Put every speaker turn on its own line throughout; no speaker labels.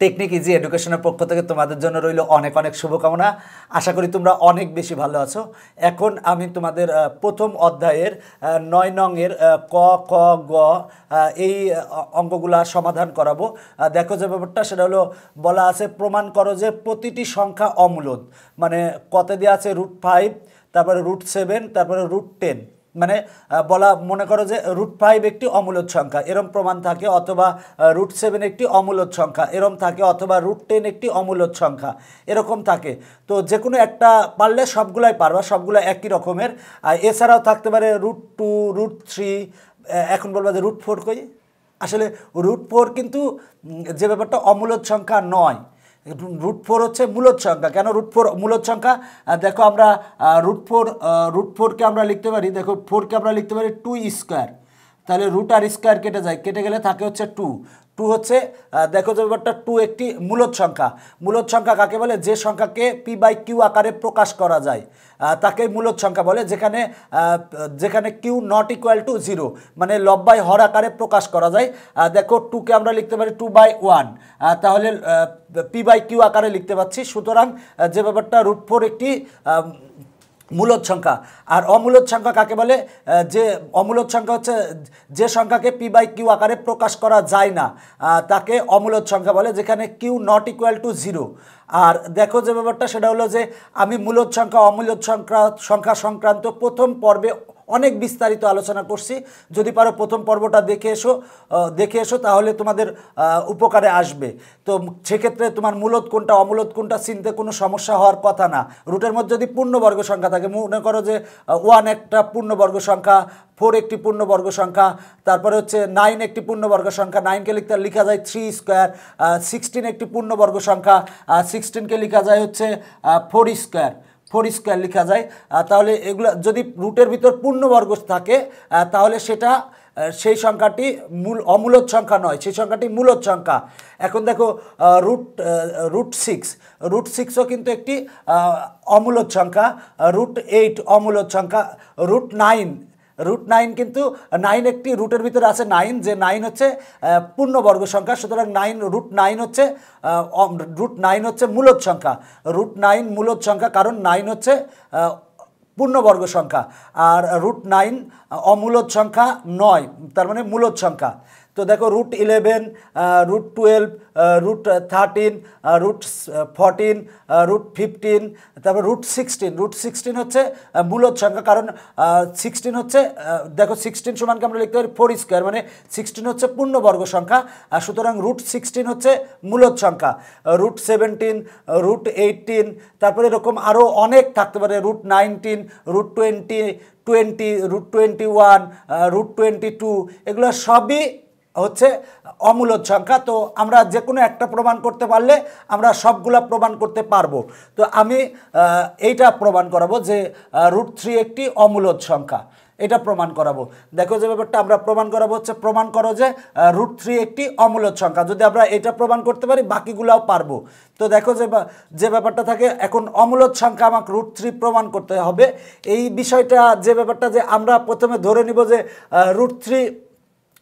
Technique easy এডুকেশনের পক্ষ থেকে তোমাদের জন্য রইল অনেক অনেক শুভকামনা। আশা করি তোমরা অনেক বেশি ভালো আছো। এখন আমি তোমাদের প্রথম অধ্যায়ের নয় নংয়ের ক ক, গ এই অঙ্কগুলা সমাধান করাবো। দেখো যে ব্যাপারটা, সেটা হলো বলা আছে, প্রমাণ করো যে প্রতিটি সংখ্যা অমূলদ। মানে কতে দেওয়া আছে রুট ফাইভ তারপরে রুট সেভেন তারপরে রুট টেন মানে বলা, মনে করো যে রুট ফাইভ একটি অমূলদ সংখ্যা, এরম প্রমাণ থাকে, অথবা রুট সেভেন একটি অমূলদ সংখ্যা, এরম থাকে, অথবা রুট টেন একটি অমূলত সংখ্যা, এরকম থাকে। তো যে কোনো একটা পারলে সবগুলাই পারবা, সবগুলো একই রকমের। আর এছাড়াও থাকতে পারে রুট টু রুট থ্রি এখন বলবা যে রুট ফোর কই? আসলে রুট ফোর কিন্তু যে ব্যাপারটা অমূলদ সংখ্যা নয় রুট ফোর হচ্ছে মূলত সংখ্যা। কেন রুট ফোর মূলত সংখ্যা? দেখো আমরা রুট ফোর রুট ফোরকে আমরা লিখতে পারি, দেখো ফোরকে আমরা লিখতে পারি টু স্কোয়ার তাহলে রুট আর স্কোয়ার কেটে যায়। কেটে গেলে থাকে হচ্ছে টু টু হচ্ছে দেখো যে ব্যাপারটা, টু একটি মূলদ সংখ্যা। মূলদ সংখ্যা কাকে বলে? যে সংখ্যাকে পি বাই কিউ আকারে প্রকাশ করা যায়। তাকে মূলদ সংখ্যা বলে, যেখানে যেখানে Q not equal to zero মানে লব্বাই হর আকারে প্রকাশ করা যায়। দেখো টুকে আমরা লিখতে পারি টু বাই ওয়ান তাহলে পি বাই কিউ আকারে লিখতে পাচ্ছি। সুতরাং যে ব্যাপারটা রুট ফোর একটি মূলদ সংখ্যা। আর অমূলদ সংখ্যা কাকে বলে? যে অমূলদ সংখ্যা হচ্ছে, যে সংখ্যাকে পি বাই কিউ আকারে প্রকাশ করা যায় না তাকে অমূলদ সংখ্যা বলে, যেখানে Q not equal to zero. আর দেখো যে ব্যাপারটা, সেটা হলো যে আমি মূলত সংখ্যা অমূলদ সংখ্যা সংখ্যা সংক্রান্ত প্রথম পর্বে অনেক বিস্তারিত আলোচনা করছি। যদি পারো প্রথম পর্বটা দেখে এসো দেখে এসো, তাহলে তোমাদের উপকারে আসবে। তো সেক্ষেত্রে তোমার মূলত কোনটা, অমূলত কোনটা, চিনতে কোনো সমস্যা হওয়ার কথা না। রুটের মধ্যে যদি পূর্ণবর্গ সংখ্যা থাকে, মনে করো যে ওয়ান একটা পূর্ণবর্গ সংখ্যা ফোর একটি পূর্ণবর্গ সংখ্যা, তারপরে হচ্ছে নাইন একটি পূর্ণবর্গ সংখ্যা নাইনকে লিখতে, লিখা যায় থ্রি স্কোয়ার সিক্সটিন একটি পূর্ণবর্গ সংখ্যা সিক্সটিনকে লিখা যায় হচ্ছে ফোর স্কোয়ার ফোর স্কোয়ার লেখা যায়। তাহলে এগুলো যদি রুটের ভিতর পূর্ণবর্গ থাকে তাহলে সেটা সেই সংখ্যাটি মূল অমূলত সংখ্যা নয়, সেই সংখ্যাটি মূলত সংখ্যা। এখন দেখো রুট রুট সিক্স। রুট সিক্সও কিন্তু একটি অমূলত সংখ্যা। রুট এইট অমূলত সংখ্যা। রুট নাইন রুট নাইন কিন্তু নাইন একটি রুটের ভিতরে আছে নাইন, যে নাইন হচ্ছে পূর্ণবর্গ সংখ্যা, সুতরাং নাইন, রুট নাইন হচ্ছে রুট নাইন হচ্ছে মূলদ সংখ্যা। রুট নাইন মূলদ সংখ্যা, কারণ নাইন হচ্ছে পূর্ণবর্গ সংখ্যা, আর রুট নাইন অমূলদ সংখ্যা নয়, তার মানে মূলদ সংখ্যা। তো দেখো root eleven root twelve root thirteen root fourteen root fifteen তারপর রুট সিক্সটিন রুট সিক্সটিন হচ্ছে মূলদ সংখ্যা কারণ সিক্সটিন হচ্ছে দেখো সিক্সটিন সমানকে আমরা লিখতে পারি? ফোর স্কোয়ার মানে সিক্সটিন হচ্ছে পূর্ণবর্গ সংখ্যা, আর সুতরাং রুট সিক্সটিন হচ্ছে মূলদ সংখ্যা। রুট সেভেন্টিন রুট এইটিন তারপরে এরকম আরও অনেক থাকতে পারে root nineteen root twenty twenty root twenty one root twenty two এগুলো সবই হচ্ছে অমূলদ সংখ্যা। তো আমরা যে কোনো একটা প্রমাণ করতে পারলে আমরা সবগুলা প্রমাণ করতে পারব। তো আমি এইটা প্রমাণ করাবো যে রুট থ্রি একটি অমূলদ সংখ্যা। এটা প্রমাণ করাবো। দেখো যে ব্যাপারটা, আমরা প্রমাণ করাবো হচ্ছে, প্রমাণ করো যে রুট থ্রি একটি অমূলদ সংখ্যা। যদি আমরা এটা প্রমাণ করতে পারি, বাকিগুলাও পারব। তো দেখো যে যে ব্যাপারটা থাকে, এখন অমূলদ সংখ্যা আমাকে রুট থ্রি প্রমাণ করতে হবে। এই বিষয়টা, যে ব্যাপারটা যে আমরা প্রথমে ধরে নিব যে রুট থ্রি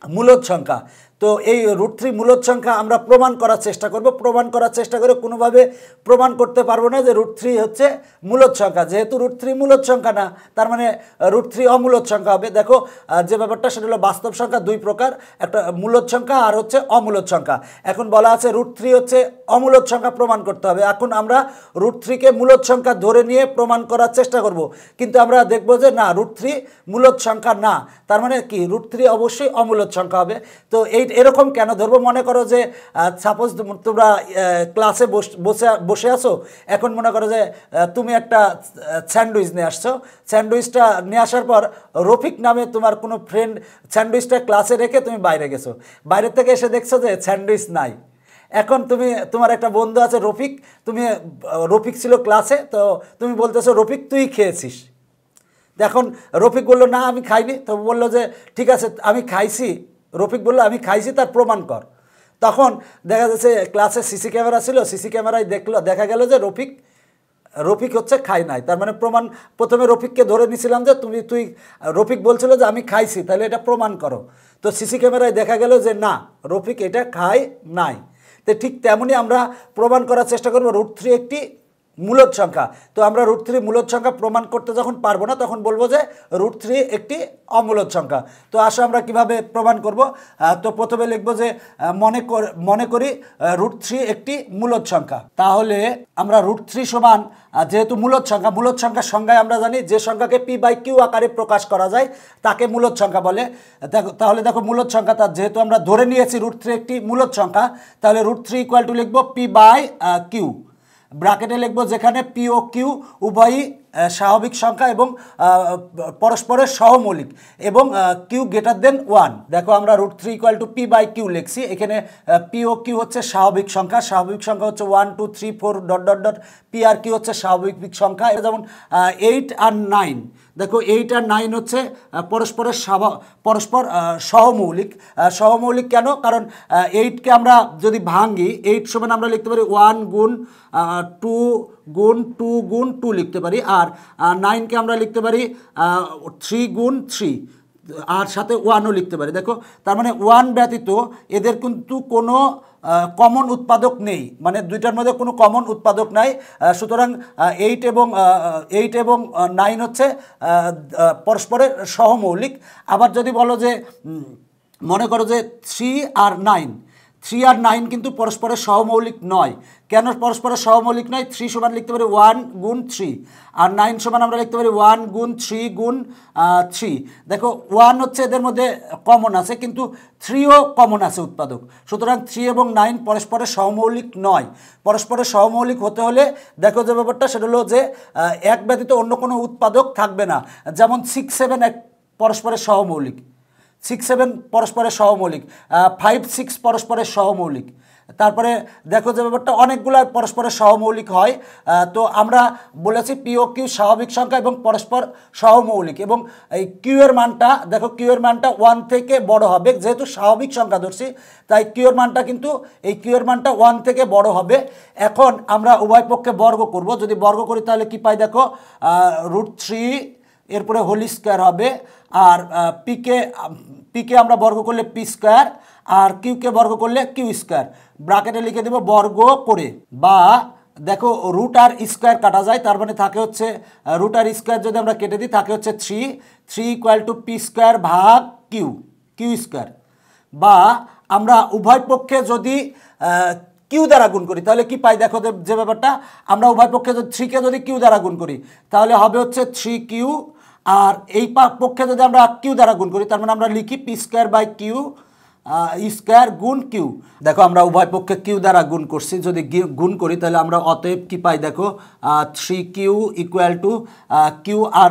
মূলদ সংখ্যা তো এই রুট থ্রি মূলদ সংখ্যা আমরা প্রমাণ করার চেষ্টা করব। প্রমাণ করার চেষ্টা করে কোনোভাবে প্রমাণ করতে পারব না যে রুট থ্রি হচ্ছে মূলদ সংখ্যা। যেহেতু রুট থ্রি মূলদ সংখ্যা না, তার মানে রুট থ্রি অমূলদ সংখ্যা হবে। দেখো যে ব্যাপারটা সেটা হলো বাস্তব সংখ্যা দুই প্রকার, একটা মূলদ সংখ্যা আর হচ্ছে অমূলদ সংখ্যা। এখন বলা আছে রুট থ্রি হচ্ছে অমূলদ সংখ্যা প্রমাণ করতে হবে। এখন আমরা রুট থ্রিকে মূলদ সংখ্যা ধরে নিয়ে প্রমাণ করার চেষ্টা করব। কিন্তু আমরা দেখব যে না, রুট থ্রি মূলদ সংখ্যা না। তার মানে কি? রুট থ্রি অবশ্যই অমূলদ সংখ্যা হবে। তো এই এরকম কেন? ধরবো মনে করো যে সাপোজ তোমরা ক্লাসে বসে বসে আছো, এখন মনে করো যে তুমি একটা স্যান্ডউইচ নিয়ে আসছো। স্যান্ডউইচটা নিয়ে আসার পর রফিক নামে তোমার কোনো ফ্রেন্ড স্যান্ডউইচটা ক্লাসে রেখে তুমি বাইরে গেছো। বাইরে থেকে এসে দেখছ যে স্যান্ডউইচ নাই। এখন তুমি, তোমার একটা বন্ধু আছে রফিক, তুমি রফিক ছিল ক্লাসে তো তুমি বলতেছো, রফিক, তুই খেয়েছিস? এখন রফিক বলল, না, আমি খাইনি। তো বলল যে, ঠিক আছে, আমি খাইছি। রফিক বলল, আমি খাইছি, তার প্রমাণ কর। তখন দেখা যাচ্ছে ক্লাসে সিসি ক্যামেরা ছিল, সিসি ক্যামেরায় দেখল, দেখা গেল যে রফিক রফিক হচ্ছে খাই নাই। তার মানে প্রমাণ, প্রথমে রফিককে ধরে নিয়েছিলাম যে তুমি, তুই, রফিক বলছিল যে আমি খাইছি, তাহলে এটা প্রমাণ করো। তো সিসি ক্যামেরায় দেখা গেল যে না, রফিক এটা খায় নাই। তো ঠিক তেমনই আমরা প্রমাণ করার চেষ্টা করব। রুট থ্রি একটি মূলদ সংখ্যা। তো আমরা রুট থ্রি মূলদ সংখ্যা প্রমাণ করতে যখন পারব না, তখন বলব যে রুট থ্রি একটি অমূলদ সংখ্যা। তো আসো আমরা কীভাবে প্রমাণ করব? তো প্রথমে লিখব যে মনে কর, মনে করি রুট থ্রি একটি মূলদ সংখ্যা। তাহলে আমরা রুট থ্রি সমান যেহেতু মূলদ সংখ্যা, মূলদ সংখ্যার সংজ্ঞায় আমরা জানি যে সংখ্যাকে পি বাই কিউ আকারে প্রকাশ করা যায়, তাকে মূলদ সংখ্যা বলে। তাহলে দেখো মূলদ সংখ্যা তার যেহেতু আমরা ধরে নিয়েছি রুট থ্রি একটি মূলদ সংখ্যা, তাহলে রুট থ্রি ইকুয়াল টু লিখব পি বাই কিউ ব্র্যাকেটে লিখব যেখানে পিও কিউ উভয়ই স্বাভাবিক সংখ্যা এবং পরস্পরের সহমৌলিক এবং কিউ গ্রেটার দেন ওয়ান দেখো আমরা root three equal to P by Q লিখছি। এখানে পি ও কিউ হচ্ছে স্বাভাবিক সংখ্যা। স্বাভাবিক সংখ্যা হচ্ছে one two three four dot dot dot P আর কিউ হচ্ছে স্বাভাবিক সংখ্যা। যেমন এইট আর নাইন দেখো এইট আর নাইন হচ্ছে পরস্পরের স্বাভা, পরস্পর সহমৌলিক। সহমৌলিক কেন? কারণ এইটকে আমরা যদি ভাঙি এইট সমান আমরা লিখতে পারি ওয়ান গুণ টু গুণ টু গুণ টু লিখতে পারি, আর নাইনকে আমরা লিখতে পারি থ্রি গুণ থ্রি, আর সাথে ওয়ানও লিখতে পারি। দেখো, তার মানে ওয়ান ব্যতীত এদের কিন্তু কোনো কমন উৎপাদক নেই মানে দুইটার মধ্যে কোনো কমন উৎপাদক নাই। সুতরাং এইট এবং এইট এবং নাইন হচ্ছে পরস্পরের সহমৌলিক। আবার যদি বলো যে মনে করো যে থ্রি আর নাইন থ্রি আর নাইন কিন্তু পরস্পরের সহমৌলিক নয়। কেন পরস্পরের সহমৌলিক নয়? থ্রি সমান লিখতে পারি ওয়ান গুণ থ্রি। আর নাইন সমান আমরা লিখতে পারি ওয়ান গুণ থ্রি গুণ থ্রি। দেখো, ওয়ান হচ্ছে এদের মধ্যে কমন আছে, কিন্তু থ্রিও কমন আছে উৎপাদক। সুতরাং থ্রি এবং নাইন পরস্পরের সহমৌলিক নয়। পরস্পরের সহমৌলিক হতে হলে দেখো যে ব্যাপারটা, সেটা হলো যে এক ব্যতীত অন্য কোনো উৎপাদক থাকবে না। যেমন সিক্স সেভেন এক পরস্পরের সহমৌলিক। সিক্স সেভেন পরস্পরের সহমৌলিক ফাইভ সিক্স পরস্পরের সহমৌলিক। তারপরে দেখো যে ব্যাপারটা, অনেকগুলো পরস্পরের সহমৌলিক হয়। তো আমরা বলেছি পিও কিউ স্বাভাবিক সংখ্যা এবং পরস্পর সহমৌলিক এবং এই কিউ এর মানটা, দেখো কিউ এর মানটা ওয়ান থেকে বড় হবে, যেহেতু স্বাভাবিক সংখ্যা ধরছি, তাই কিউ মানটা কিন্তু, এই কিউ এর মানটা ওয়ান থেকে বড় হবে। এখন আমরা উভয় পক্ষে বর্গ করব, যদি বর্গ করি তাহলে কি পাই দেখো রুট থ্রি এরপরে হোলি স্কোয়ার হবে। আর পিকে পিকে আমরা বর্গ করলে পি স্কোয়ার আর কিউকে বর্গ করলে কিউ স্কোয়ার ব্রাকেটে লিখে দেবো বর্গ করে। বা দেখো রুট আর স্কোয়ার কাটা যায়, তার মানে থাকে হচ্ছে রুট আর স্কোয়ার যদি আমরা কেটে দিই, থাকে হচ্ছে three three equal to P square ভাগ কিউ কিউ স্কোয়ার বা আমরা উভয় পক্ষে যদি কিউ দ্বারা গুণ করি, তাহলে কি পাই দেখো যে- ব্যাপারটা? আমরা উভয় পক্ষে যদি থ্রিকে যদি কিউ দ্বারা গুণ করি, তাহলে হবে হচ্ছে থ্রি কিউ আর এই পক্ষে যদি আমরা কিউ দ্বারা গুণ করি, তার মানে আমরা লিখি P square by Q square গুণ কিউ। দেখো, আমরা উভয় পক্ষে কিউ দ্বারা গুণ করছি। যদি গুণ করি, তাহলে আমরা অতএব কি পাই দেখো three Q equal to Q আর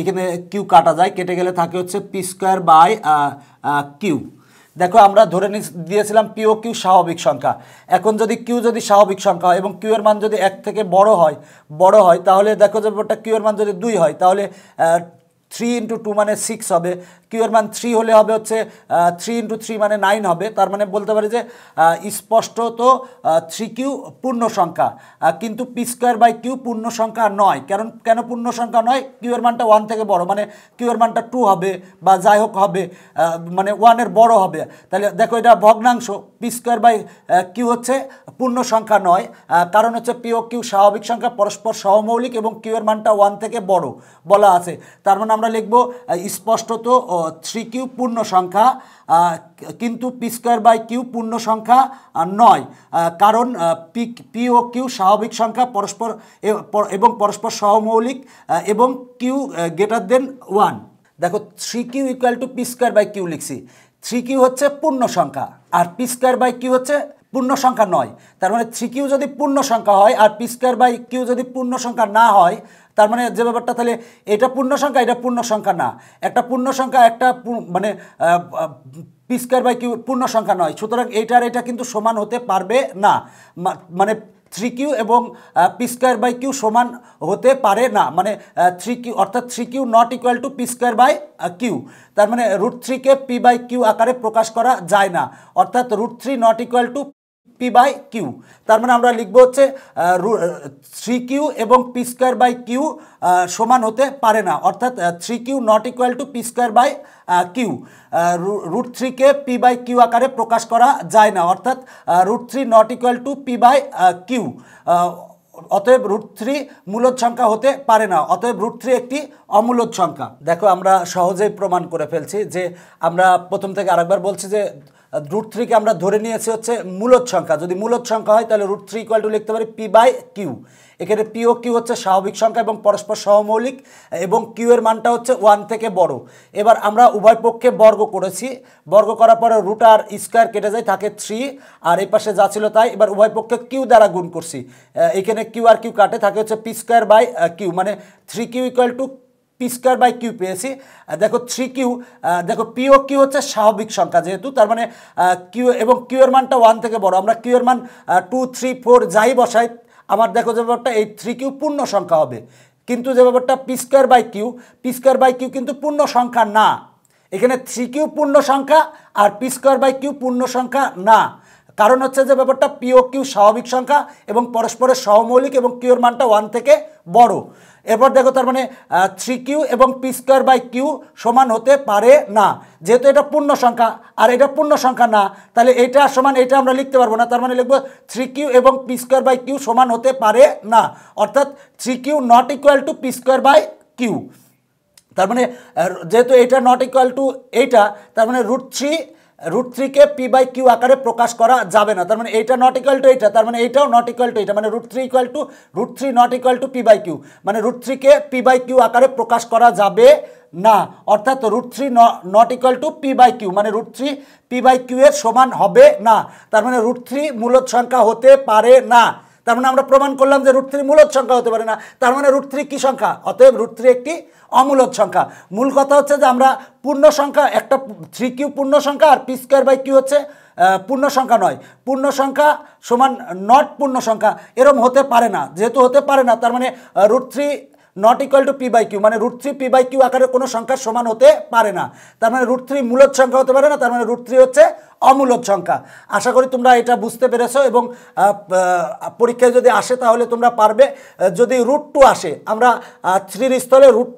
এখানে কিউ কাটা যায়। কেটে গেলে থাকে হচ্ছে পি স্কোয়ার বাই কিউ। দেখো, আমরা ধরে দিয়েছিলাম পিও কিউ স্বাভাবিক সংখ্যা। এখন যদি কিউ যদি স্বাভাবিক সংখ্যা হয় এবং কিউ এর মান যদি এক থেকে বড় হয় বড় হয়, তাহলে দেখো যে ওটা কিউ এর মান যদি দুই হয়, তাহলে থ্রি ইন্টু টু মানে সিক্স হবে। কিউ এর মান থ্রি হলে হবে হচ্ছে থ্রি ইন্টু থ্রি মানে নাইন হবে। তার মানে বলতে পারি যে আহ, স্পষ্টত থ্রি কিউ পূর্ণ সংখ্যা। কিন্তু পি স্কোয়ার বাই কিউ পূর্ণ সংখ্যা নয়। কারণ কেন পূর্ণ সংখ্যা নয়? কিউ এর মানটা ওয়ান থেকে বড়। মানে কিউ এর মানটা টু হবে বা যাই হোক হবে মানে ওয়ানের বড় হবে। তাহলে দেখো এটা ভগ্নাংশ। পি স্কোয়ার বাই কিউ হচ্ছে পূর্ণ সংখ্যা নয়। কারণ হচ্ছে পি ও কিউ স্বাভাবিক সংখ্যা পরস্পর সহমৌলিক এবং কিউ এর মানটা ওয়ান থেকে বড় বলা আছে। তার মানে আমরা লিখব স্পষ্টত থ্রি কিউ পূর্ণ সংখ্যা কিন্তু পি স্কোয়ার বাই কিউ পূর্ণ সংখ্যা নয় কারণ পি পি ও কিউ স্বাভাবিক সংখ্যা, পরস্পর এবং পরস্পর সহমৌলিক এবং কিউ গ্রেটার দেন ওয়ান দেখো, three Q equal to P square by Q লিখছি। থ্রি কিউ হচ্ছে পূর্ণ সংখ্যা, আর পি স্কোয়ার বাই কিউ হচ্ছে পূর্ণ সংখ্যা নয়। তার মানে থ্রি কিউ যদি পূর্ণ সংখ্যা হয় আর পি স্কোয়ার বাই কিউ যদি পূর্ণ সংখ্যা না হয়, তার মানে যে ব্যাপারটা তাহলে এটা পূর্ণ সংখ্যা এটা পূর্ণ সংখ্যা না। একটা পূর্ণ সংখ্যা একটা মানে পি স্কোয়ার বাই কিউ পূর্ণ সংখ্যা নয়। সুতরাং এইটার এটা কিন্তু সমান হতে পারবে না। মানে থ্রি কিউ এবং পি স্কোয়ার বাই কিউ সমান হতে পারে না। মানে থ্রি কিউ অর্থাৎ three Q not equal to P square by Q তার মানে রুট থ্রিকে পি বাই কিউ আকারে প্রকাশ করা যায় না। অর্থাৎ root three not equal to P by Q তার মানে আমরা লিখব হচ্ছে থ্রি কিউ এবং পি স্কোয়ার বাই কিউ সমান হতে পারে না। অর্থাৎ three Q not equal to P square by Q root থ্রিকে P by Q আকারে প্রকাশ করা যায় না। অর্থাৎ root three not equal to P by Q অতএব রুট থ্রি মূলদ সংখ্যা হতে পারে না। অতএব রুট থ্রি একটি অমূলদ সংখ্যা। দেখো, আমরা সহজেই প্রমাণ করে ফেলছি যে, আমরা প্রথম থেকে আরেকবার বলছি যে রুট থ্রিকে আমরা ধরে নিয়েছি হচ্ছে মূলত সংখ্যা। যদি মূলত সংখ্যা হয়, তাহলে রুট থ্রি ইকুয়াল টু লিখতে পারি পি বাই কিউ এখানে পি ও কিউ হচ্ছে স্বাভাবিক সংখ্যা এবং পরস্পর সহমৌলিক এবং কিউ এর মানটা হচ্ছে ওয়ান থেকে বড়। এবার আমরা উভয় পক্ষে বর্গ করেছি। বর্গ করার পরে রুট আর স্কোয়ার কেটে যায়, থাকে থ্রি আর এই পাশে যা ছিল তাই। এবার উভয় পক্ষে কিউ দ্বারা গুণ করছি। এখানে কিউ আর কিউ কাটে, থাকে হচ্ছে পি স্কোয়ার বাই কিউ মানে three Q equal to P square by Q পেয়েছি দেখো থ্রি কিউ দেখো পি ও কিউ হচ্ছে স্বাভাবিক সংখ্যা যেহেতু, তার মানে কিউ এবং কিউ এর মানটা ওয়ান থেকে বড়। আমরা কিউ এর মান টু থ্রি ফোর যাই বসাই, আমার দেখো যে ব্যাপারটা এই থ্রি কিউ পূর্ণ সংখ্যা হবে। কিন্তু যে ব্যাপারটা p square by q p square by q কিন্তু পূর্ণ সংখ্যা না। এখানে থ্রি কিউ পূর্ণ সংখ্যা আর পি স্কোয়ার বাই কিউ পূর্ণ সংখ্যা না। কারণ হচ্ছে যে ব্যাপারটা পিও কিউ স্বাভাবিক সংখ্যা এবং পরস্পরের সহমৌলিক এবং কিউর মানটা ওয়ান থেকে বড়। এরপর দেখো তার মানে থ্রি কিউ এবং পি স্কোয়ার বাই কিউ সমান হতে পারে না। যেহেতু এটা পূর্ণ সংখ্যা, আর এটা পূর্ণ সংখ্যা না, তাহলে এটা সমান এটা আমরা লিখতে পারব না। তার মানে লিখব থ্রি কিউ এবং পি স্কোয়ার বাই কিউ সমান হতে পারে না। অর্থাৎ three q not equal to p square by q তার মানে যেহেতু এটা নট ইকুয়াল টু এইটা, তার মানে রুট থ্রি রুট থ্রিকে পি বাই কিউ আকারে প্রকাশ করা যাবে না। তার মানে এইটা নট ইকুয়াল টু এইটা, তার মানে এইটাও নট ইকুয়াল টু এইটা। মানে root three equal to root three not equal to p by q মানে রুট থ্রিকে পি বাই কিউ আকারে প্রকাশ করা যাবে না। অর্থাৎ root three not equal to p by q মানে root three p by q এর সমান হবে না। তার মানে রুট থ্রি মূলত সংখ্যা হতে পারে না। তার মানে আমরা প্রমাণ করলাম যে রুট থ্রি মূলত সংখ্যা হতে পারে না। তার মানে রুট থ্রি কী সংখ্যা? অতএব রুট থ্রি একটি অমূলদ সংখ্যা। মূল কথা হচ্ছে যে আমরা পূর্ণ সংখ্যা একটা থ্রি কিউ পূর্ণ সংখ্যা আর পি স্কোয়ার বাই কিউ হচ্ছে পূর্ণ সংখ্যা নয়। পূর্ণ সংখ্যা সমান নট পূর্ণ সংখ্যা। এরম হতে পারে না। যেহেতু হতে পারে না, তার মানে root three not equal to p by q মানে root three p by q আকারে কোনো সংখ্যার সমান হতে পারে না। তার মানে রুট থ্রি মূলত সংখ্যা হতে পারে না, তার মানে রুট থ্রি হচ্ছে অমূলক সংখ্যা। আশা করি তোমরা এটা বুঝতে পেরেছ এবং পরীক্ষায় যদি আসে তাহলে তোমরা পারবে। যদি রুট টু আসে, আমরা থ্রির স্থলে রুট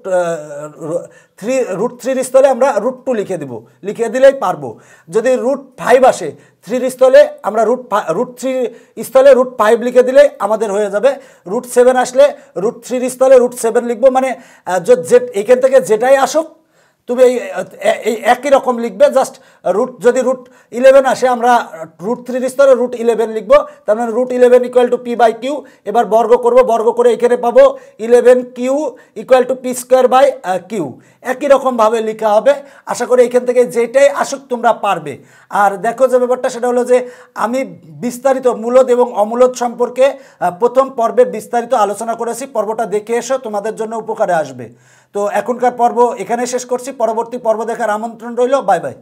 থ্রি রুট থ্রির স্থলে আমরা রুট টু লিখে দেব। লিখে দিলেই পারব। যদি রুট ফাইভ আসে থ্রির স্থলে আমরা রুট রুট থ্রি স্থলে রুট ফাইভ লিখে দিলে আমাদের হয়ে যাবে। রুট সেভেন আসলে রুট থ্রির স্থলে রুট সেভেন লিখব মানে যে, এখান থেকে যেটাই আসুক তুমি এই এই একই রকম লিখবে জাস্ট রুট যদি রুট ইলেভেন আসে, আমরা রুট থ্রির স্তরে রুট ইলেভেন লিখব, তার মানে root eleven equal to p by q এবার বর্গ করব, বর্গ করে এখানে পাবো eleven q equal to p square by q একই রকমভাবে লেখা হবে, আশা করি এখান থেকে যেটাই আসুক তোমরা পারবে। আর দেখো যে ব্যাপারটা, সেটা হলো যে আমি বিস্তারিত মূলদ এবং অমূলদ সম্পর্কে প্রথম পর্বে বিস্তারিত আলোচনা করেছি, পর্বটা দেখে এসো, তোমাদের জন্য উপকারে আসবে। তো এখনকার পর্ব এখানে শেষ করছি। পরবর্তী পর্ব দেখার আমন্ত্রণ রইল। Bye bye.